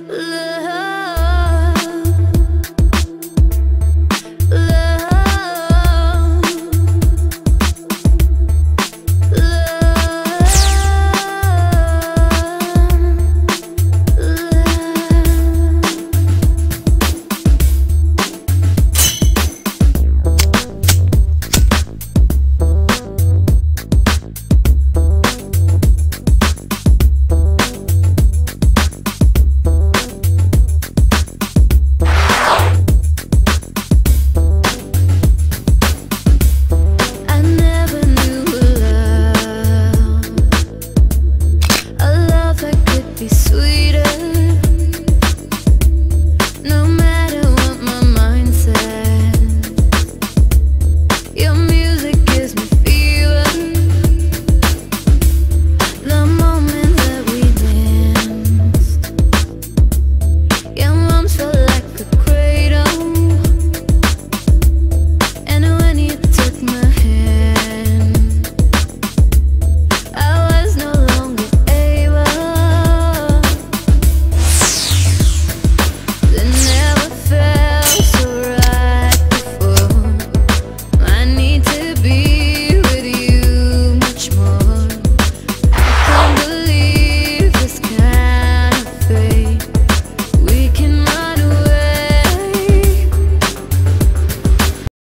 Love.